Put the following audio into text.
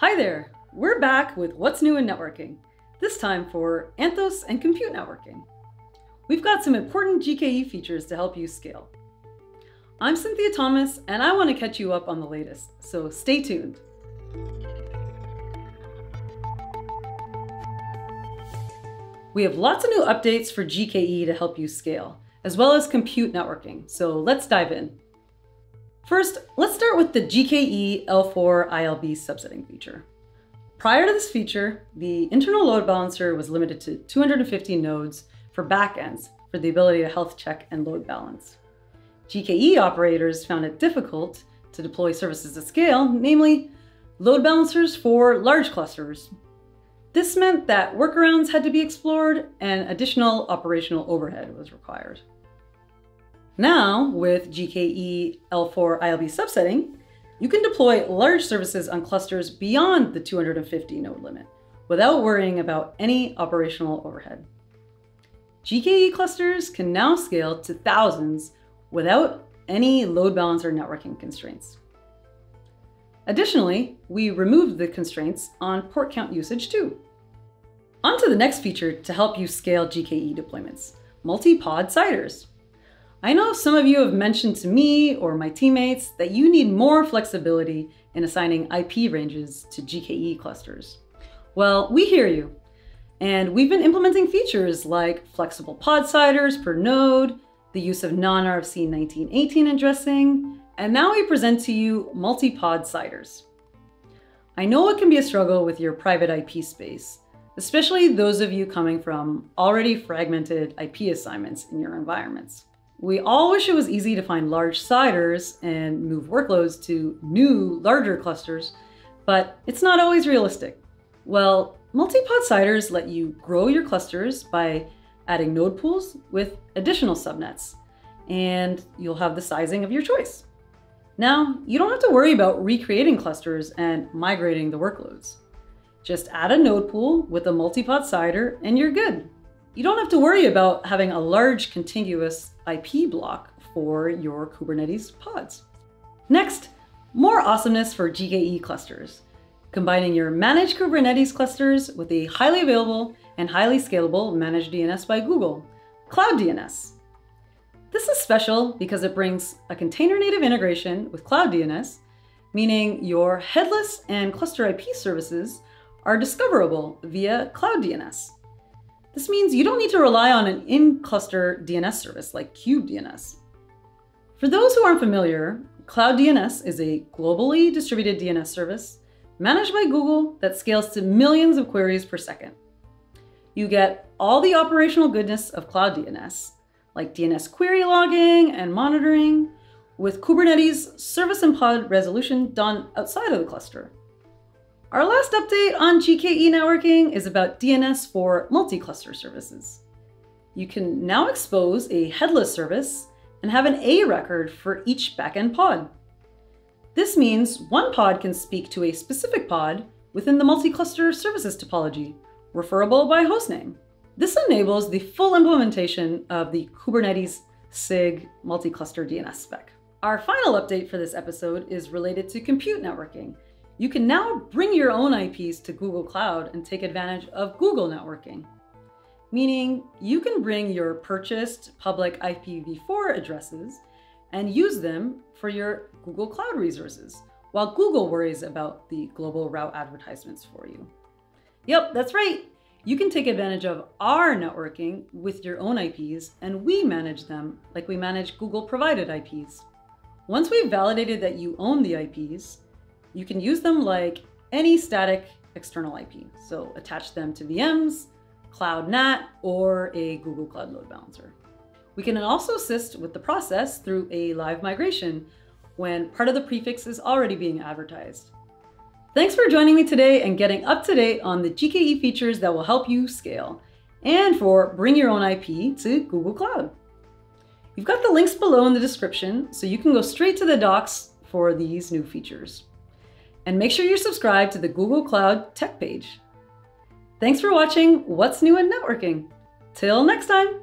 Hi there! We're back with What's New in Networking, this time for Anthos and Compute Networking. We've got some important GKE features to help you scale. I'm Cynthia Thomas, and I want to catch you up on the latest, so stay tuned. We have lots of new updates for GKE to help you scale, as well as compute networking, so let's dive in. First, let's start with the GKE L4 ILB subsetting feature. Prior to this feature, the internal load balancer was limited to 250 nodes for backends for the ability to health check and load balance. GKE operators found it difficult to deploy services at scale, namely load balancers for large clusters. This meant that workarounds had to be explored and additional operational overhead was required. Now, with GKE L4 ILB subsetting, you can deploy large services on clusters beyond the 250 node limit without worrying about any operational overhead. GKE clusters can now scale to thousands without any load balancer networking constraints. Additionally, we removed the constraints on port count usage too. On to the next feature to help you scale GKE deployments, multi-pod CIDRs. I know some of you have mentioned to me or my teammates that you need more flexibility in assigning IP ranges to GKE clusters. Well, we hear you. And we've been implementing features like flexible pod CIDRs per node, the use of non-RFC 1918 addressing, and now we present to you multi-pod CIDRs. I know it can be a struggle with your private IP space, especially those of you coming from already fragmented IP assignments in your environments. We all wish it was easy to find large CIDRs and move workloads to new, larger clusters, but it's not always realistic. Well, multi-pod CIDRs let you grow your clusters by adding node pools with additional subnets, and you'll have the sizing of your choice. Now, you don't have to worry about recreating clusters and migrating the workloads. Just add a node pool with a multi-pod CIDR and you're good. You don't have to worry about having a large contiguous IP block for your Kubernetes pods. Next, more awesomeness for GKE clusters, combining your managed Kubernetes clusters with a highly available and highly scalable managed DNS by Google, Cloud DNS. This is special because it brings a container native integration with Cloud DNS, meaning your headless and cluster IP services are discoverable via Cloud DNS. This means you don't need to rely on an in-cluster DNS service like KubeDNS. For those who aren't familiar, Cloud DNS is a globally distributed DNS service managed by Google that scales to millions of queries per second. You get all the operational goodness of Cloud DNS, like DNS query logging and monitoring, with Kubernetes service and pod resolution done outside of the cluster. Our last update on GKE networking is about DNS for multi-cluster services. You can now expose a headless service and have an A record for each backend pod. This means one pod can speak to a specific pod within the multi-cluster services topology, referable by hostname. This enables the full implementation of the Kubernetes SIG multi-cluster DNS spec. Our final update for this episode is related to compute networking you can now bring your own IPs to Google Cloud and take advantage of Google networking. Meaning you can bring your purchased public IPv4 addresses and use them for your Google Cloud resources, while Google worries about the global route advertisements for you. Yep, that's right. You can take advantage of our networking with your own IPs, and we manage them like we manage Google provided IPs. Once we've validated that you own the IPs, you can use them like any static external IP. So attach them to VMs, Cloud NAT, or a Google Cloud Load Balancer. We can also assist with the process through a live migration when part of the prefix is already being advertised. Thanks for joining me today and getting up to date on the GKE features that will help you scale, and for bring your own IP to Google Cloud. You've got the links below in the description, so you can go straight to the docs for these new features and make sure you're subscribed to the Google Cloud Tech page. Thanks for watching What's New in Networking. Till next time!